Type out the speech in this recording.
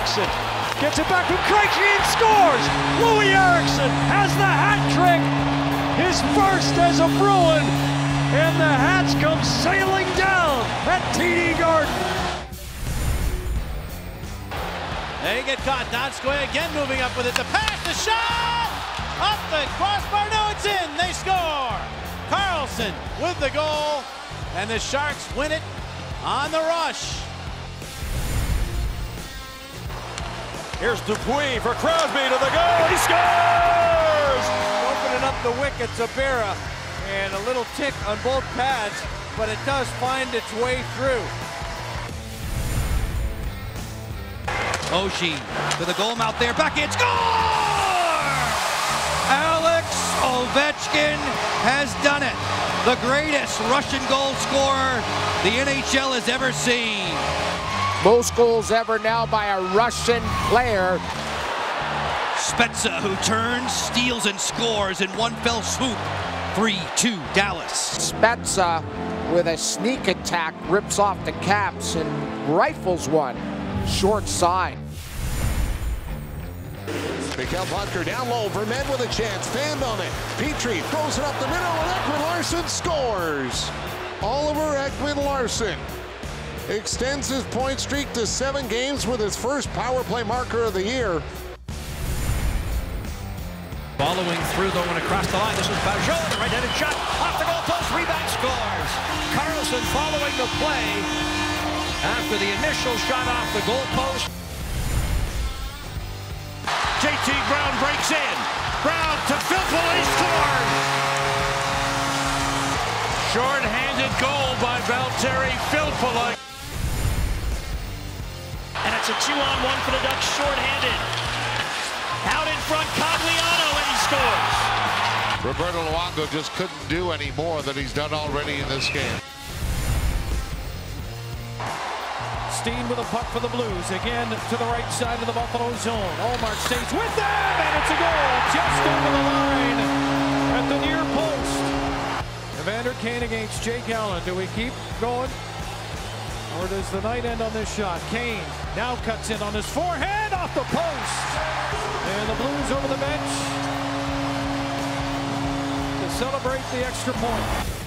Eriksson gets it back from Krejci and scores. Loui Eriksson has the hat trick, his first as a Bruin, and the Hats come sailing down at TD Garden. They get caught. Donskoy again moving up with it. The pass, the shot! Up the crossbar. No, it's in. They score. Carlson with the goal. And the Sharks win it on the rush. Here's Dupuis for Crosby to the goal. He scores! Opening up the wicket, Zabera, and a little tick on both pads, but it does find its way through. Oshie to the goal mouth there, back in, score! Alex Ovechkin has done it. The greatest Russian goal scorer the NHL has ever seen. Most goals ever now by a Russian player. Spezza, who turns, steals, and scores in one fell swoop. 3-2 Dallas. Spezza, with a sneak attack, rips off the caps and rifles one. Short side. Mikkel Boedker down low. Vermette with a chance. Fanned on it. Petry throws it up the middle, and Ekman Larsson scores. Oliver Ekman Larsson extends his point streak to seven games with his first power play marker of the year. Following through though and across the line. This is Pageau, the right-handed shot off the goal post, rebound scores. Karlsson following the play after the initial shot off the goal post. JT Brown breaks in. Brown to Filppula, scores. Short-handed goal by Valtteri Filppula. And it's a two-on-one for the Ducks, short-handed. Out in front, Cogliano, and he scores. Roberto Luongo just couldn't do any more than he's done already in this game. Steen with a puck for the Blues. Again to the right side of the Buffalo zone. Ullmark stays with them, and it's a goal just over the line at the near post. Evander Kane against Jake Allen. Do we keep going? Or does the night end on this shot? Kane now cuts in on his forehead off the post. And the Blues over the bench to celebrate the extra point.